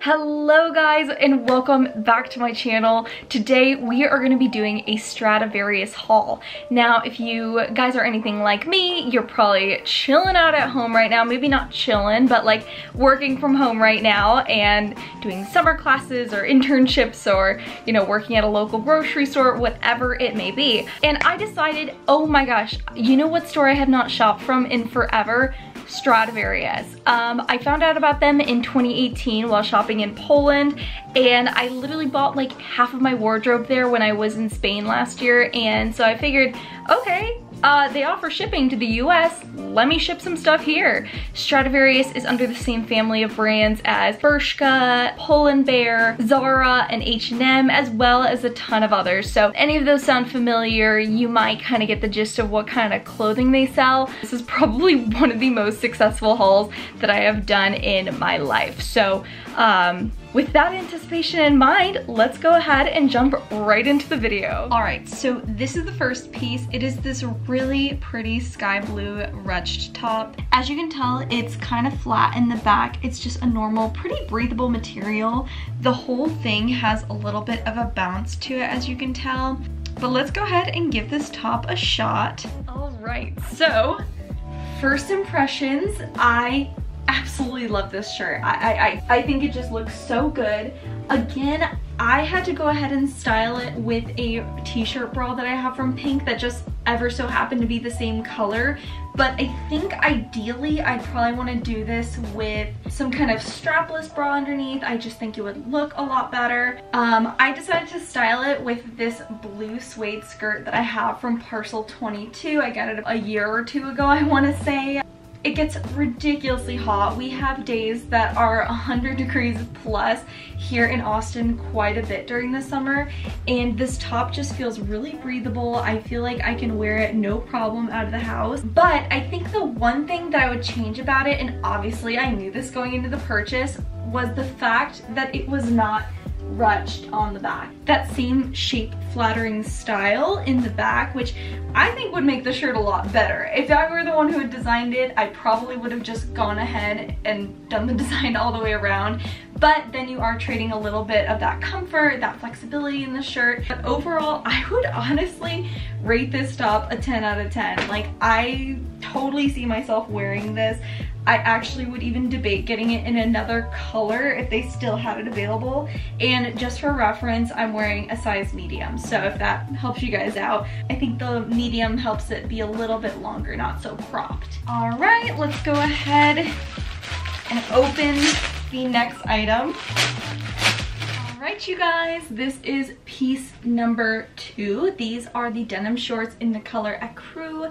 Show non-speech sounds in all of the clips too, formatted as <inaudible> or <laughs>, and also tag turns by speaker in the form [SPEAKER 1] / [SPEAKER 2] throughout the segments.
[SPEAKER 1] Hello guys and welcome back to my channel. Today we are going to be doing a Stradivarius haul. Now if you guys are anything like me, you're probably chilling out at home right now. Maybe not chilling, but like working from home right now and doing summer classes or internships or you know working at a local grocery store, whatever it may be. And I decided, oh my gosh, you know what store I have not shopped from in forever? Stradivarius. Um, I found out about them in 2018 while shopping in Poland and I literally bought like half of my wardrobe there when I was in Spain last year and so I figured, okay, uh, they offer shipping to the US, let me ship some stuff here. Stradivarius is under the same family of brands as Bershka, Pull&Bear, Zara, and H&M, as well as a ton of others. So any of those sound familiar, you might kind of get the gist of what kind of clothing they sell. This is probably <laughs> one of the most successful hauls that I have done in my life. So um, with that anticipation in mind, let's go ahead and jump right into the video. All right, so this is the first piece. It is this really pretty sky blue ruched top. As you can tell, it's kind of flat in the back. It's just a normal, pretty breathable material. The whole thing has a little bit of a bounce to it, as you can tell. But let's go ahead and give this top a shot. All right, so first impressions, I absolutely love this shirt. I, I, I think it just looks so good. Again, I had to go ahead and style it with a t-shirt bra that I have from Pink that just ever so happened to be the same color. But I think ideally I'd probably want to do this with some kind of strapless bra underneath. I just think it would look a lot better. Um, I decided to style it with this blue suede skirt that I have from Parcel 22. I got it a year or two ago, I want to say. It gets ridiculously hot. We have days that are 100 degrees plus here in Austin quite a bit during the summer and this top just feels really breathable. I feel like I can wear it no problem out of the house. But I think the one thing that I would change about it, and obviously I knew this going into the purchase, was the fact that it was not ruched on the back. That same shape flattering style in the back, which I think would make the shirt a lot better. If I were the one who had designed it, I probably would have just gone ahead and done the <laughs> design all the way around. But then you are trading a little bit of that comfort, that flexibility in the shirt. But overall, <laughs> I would honestly rate this top a 10 out of 10. Like I totally see myself wearing this. I actually would even debate getting it in another color if they still had it available. And just for reference, I'm wearing a size medium. So if that helps you guys out, I think the medium helps it be a little bit longer, not so cropped. All right, let's go ahead and open the next item. All right, you guys, this is piece number two. These are the denim shorts in the color Ecru.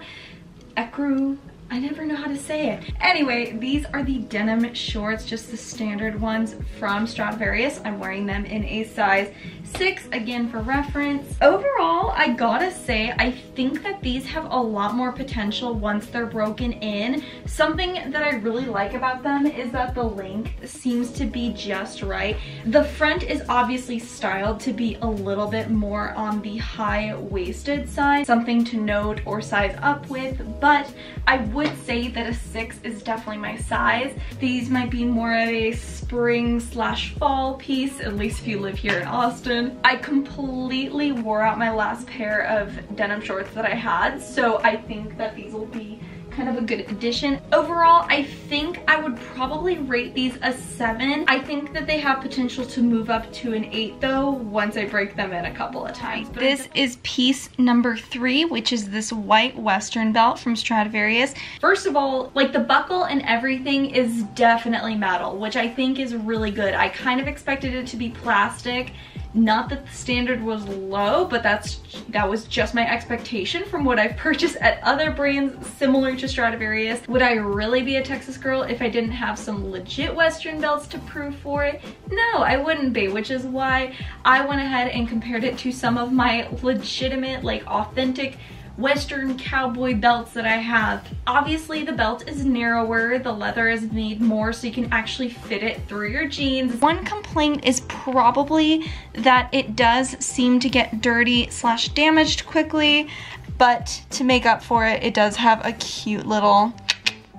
[SPEAKER 1] Ecru, I never know how to say it. Anyway, these are the denim shorts, just the standard ones from Stradivarius. I'm wearing them in a size six, again for reference. Overall, I gotta say, I think that these have a lot more potential once they're broken in. Something that I really like about them is that the length seems to be just right. The front is obviously styled to be a little bit more on the high-waisted side, something to note or size up with, but I would say that a six is definitely my size. These might be more of a spring slash fall piece, at least if you live here in Austin. I completely wore out my last pair of denim shorts that I had, so I think that these will be kind of a good addition. Overall, I think I would probably rate these a seven. I think that they have potential to move up to an eight though, once I break them in a couple of times. But this is piece number three, which is this white western belt from Stradivarius. First of all, like the buckle and everything is definitely metal, which I think is really good. I kind of expected it to be plastic not that the standard was low, but that's that was just my expectation from what I've purchased at other brands similar to Stradivarius. Would I really be a Texas girl if I didn't have some legit Western belts to prove for it? No, I wouldn't be, which is why I went ahead and compared it to some of my legitimate, like authentic western cowboy belts that I have. Obviously the belt is narrower, the leather is made more so you can actually fit it through your jeans. One complaint is probably that it does seem to get dirty slash damaged quickly, but to make up for it, it does have a cute little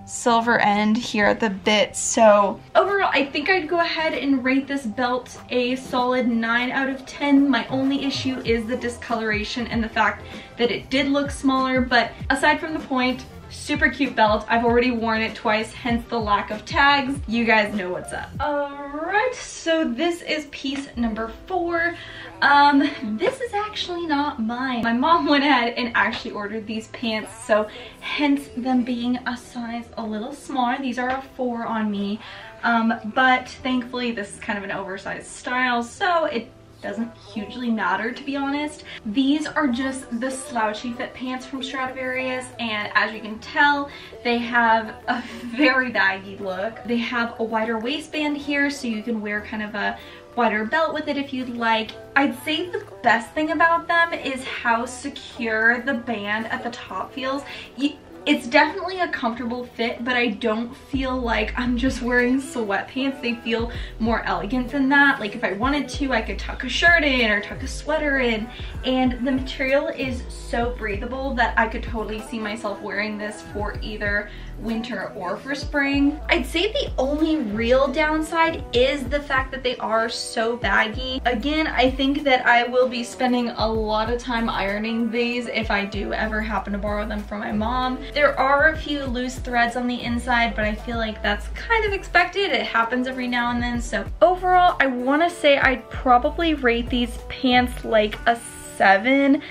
[SPEAKER 1] silver end here at the bit. So overall, I think I'd go ahead and rate this belt a solid 9 out of 10. My only issue is the discoloration and the fact that it did look smaller, but aside from the point, super cute belt. I've already worn it twice, hence the lack of tags. You guys know what's up. All right, so this is piece number four. Um, this is actually not mine. My mom went ahead and actually ordered these pants, so hence them being a size a little smaller. These are a four on me, um, but thankfully this is kind of an oversized style, so it doesn't hugely matter to be honest. These are just the slouchy fit pants from Stradivarius and as you can tell they have a very baggy look. They have a wider waistband here so you can wear kind of a wider belt with it if you'd like. I'd say the best thing about them is how secure the band at the top feels. You, it's definitely a comfortable fit, but I don't feel like I'm just wearing sweatpants. They feel more elegant than that. Like if I wanted to, I could tuck a shirt in or tuck a sweater in. And the material is so breathable that I could totally see myself wearing this for either winter or for spring. I'd say the only real downside is the fact that they are so baggy. Again, I think that I will be spending a lot of time ironing these if I do ever happen to borrow them from my mom. There are a few loose threads on the inside, but I feel like that's kind of expected. It happens every now and then. So overall, I wanna say I'd probably rate these pants like a seven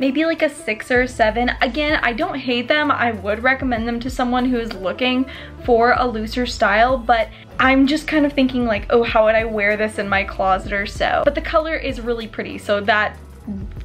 [SPEAKER 1] maybe like a six or seven. Again, I don't hate them. I would recommend them to someone who is looking for a looser style, but I'm just kind of thinking like, oh, how would I wear this in my closet or so? But the color is really pretty, so that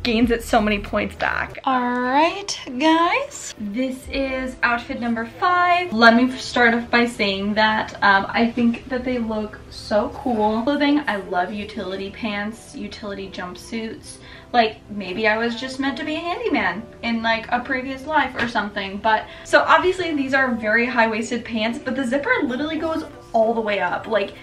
[SPEAKER 1] gains it so many points back. All right, guys. This is outfit number five. Let me start off by saying that um, I think that they look so cool. Clothing, I love utility pants, utility jumpsuits like maybe I was just meant to be a handyman in like a previous life or something. But so obviously these are very high-waisted pants, but the zipper literally goes all the way up. Like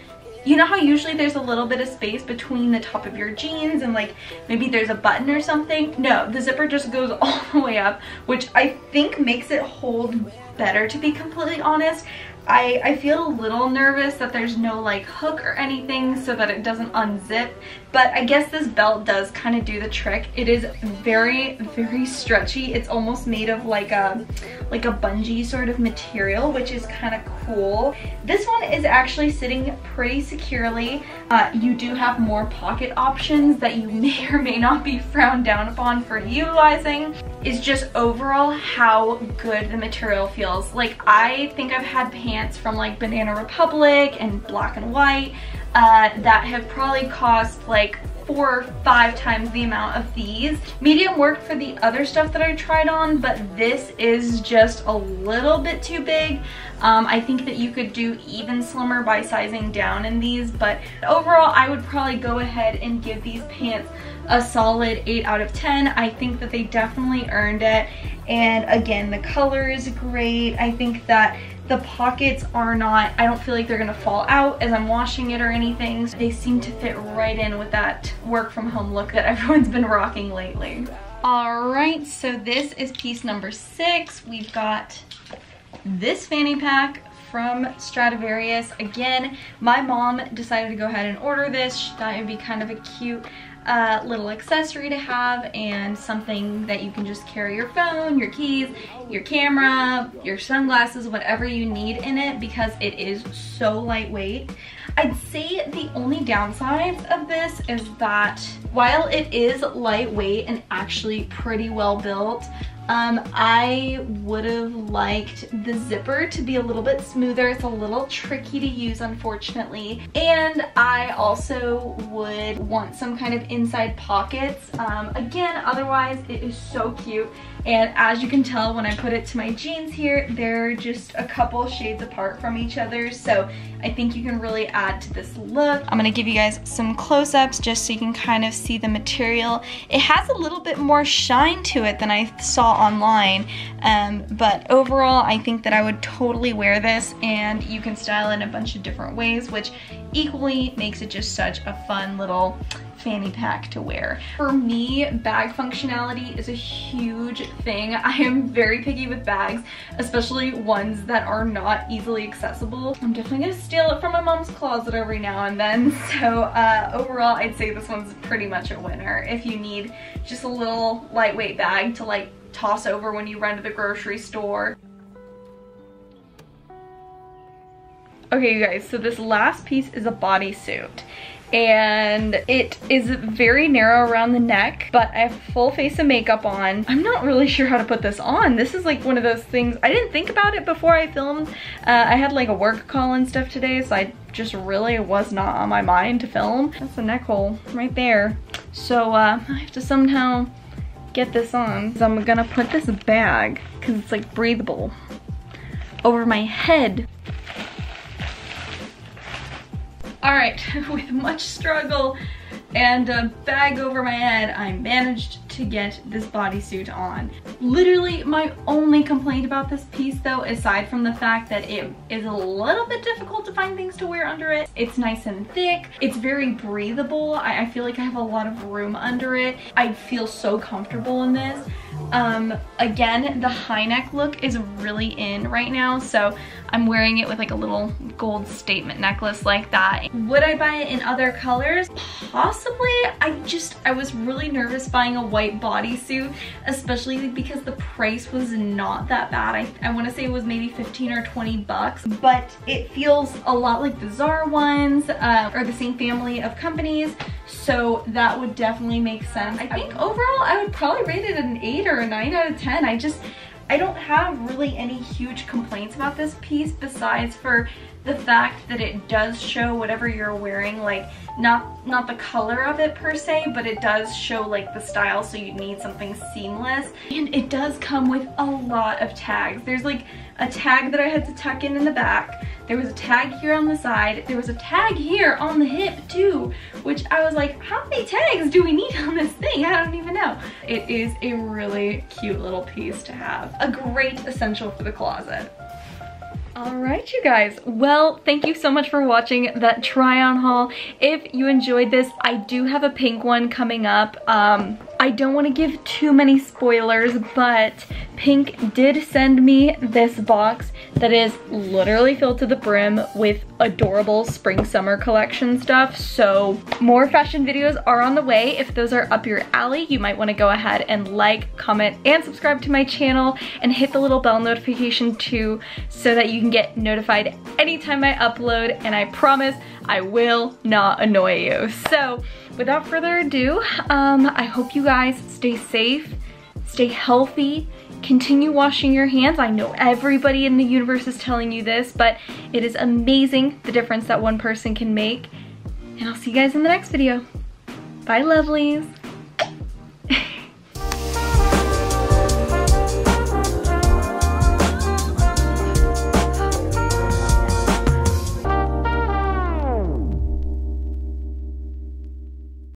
[SPEAKER 1] you know how usually there's a little bit of space between the top of your jeans and like maybe there's a button or something? No, the zipper just goes <laughs> all the way up, which I think makes it hold better to be completely honest. I, I feel a little nervous that there's no like hook or anything so that it doesn't unzip but I guess this belt does kind of do the trick. It is very, very stretchy. It's almost made of like a, like a bungee sort of material, which is kind of cool. This one is actually sitting pretty securely. Uh, you do have more pocket options that you <laughs> may or may not be frowned down upon for utilizing. Is just overall how good the material feels. Like I think I've had pants from like Banana Republic and Black and White uh, that have probably cost like four or five times the amount of these. Medium worked for the other stuff that I tried on, but this is just a little bit too big. Um, I think that you could do even slimmer by sizing down in these, but overall I would probably go ahead and give these pants a solid 8 out of 10. I think that they definitely earned it. And again, the color is great. I think that the pockets are not, I don't feel like they're gonna fall out as I'm washing it or anything. They seem to fit right in with that work from home look that <laughs> everyone's been rocking lately. All right, so this is piece number six. We've got this fanny pack from Stradivarius. Again, my mom decided to go ahead and order this. She thought it'd be kind of a cute uh, little accessory to have and something that you can just carry your phone, your keys, your camera, your sunglasses, whatever you need in it because it is so lightweight. I'd say the only downsides of this is that while it is lightweight and actually pretty well built, um, I would have liked the zipper to be a little bit smoother. It's a little tricky to use, unfortunately. And I also would want some kind of inside pockets. Um, again, otherwise it is so cute. And as you can tell when I put it to my jeans here, they're just a couple shades apart from each other. So I think you can really add to this look. I'm gonna give you guys some close-ups just so you can kind of see the material. It has a little bit more shine to it than I saw online. Um, but overall, I think that I would totally wear this and you can style it in a bunch of different ways, which equally makes it just such a fun little fanny pack to wear. For me, bag functionality is a huge thing. <laughs> I am very picky with bags, especially ones that are not easily accessible. I'm definitely gonna steal it from my mom's closet every now and then. <laughs> So uh, overall, I'd say this one's pretty much a winner. If you need just a little lightweight bag to like toss over when you run to the grocery store. Okay, you guys, so this last piece is a bodysuit and it is very narrow around the neck, but I have full face of makeup on. I'm not really sure how to put this on. This is like one of those things, I didn't think about it before I filmed. Uh, I had like a work call and stuff today, so I just really was not on my mind to film. That's the neck hole right there. So uh, I have to somehow get this on. So I'm gonna put this bag, cause it's like breathable, over my head all right, <laughs> with much struggle and a bag over my head, I managed to get this bodysuit on. Literally my only complaint about this piece though, aside from the fact that it is a little bit difficult to find things to wear under it, it's nice and thick, it's very breathable, I, I feel like I have a lot of room under it. I feel so comfortable in this. Um, again, the high neck look is really in right now, so I'm wearing it with like a little gold statement necklace like that. Would I buy it in other colors? Possibly. I just, I was really nervous buying a white bodysuit, especially because the price was not that bad. I, I want to say it was maybe 15 or 20 bucks, but it feels a lot like the Zara ones uh, or the same family of companies. So that would definitely make sense. I think overall I would probably rate it an 8 or a 9 out of 10. I just, I don't have really any huge complaints about this piece besides for the fact that it does show whatever you're wearing, like not not the color of it per se, but it does show like the style so you need something seamless. And it does come with a lot of tags. There's like a tag that I had to tuck in in the back. There was a tag here on the side. There was a tag here on the hip too, which I was like, how many tags do we need on this thing? I don't even know. It is a really cute little piece to have. A great essential for the closet. All right, you guys. Well, thank you so much for watching that try on haul. If you enjoyed this, I do have a pink one coming up. Um, I don't want to give too many spoilers, but Pink did send me this box that is literally filled to the brim with adorable spring summer collection stuff. So more fashion videos are on the way. If those are up your alley, you might want to go ahead and like, comment, and subscribe to my channel and hit the little bell notification too so that you can get notified anytime I upload and I promise I will not annoy you. So without further ado, um, I hope you guys stay safe, stay healthy, continue washing your hands. I know everybody in the universe is telling you this, but it is amazing the difference that one person can make. And I'll see you guys in the next video. Bye, lovelies.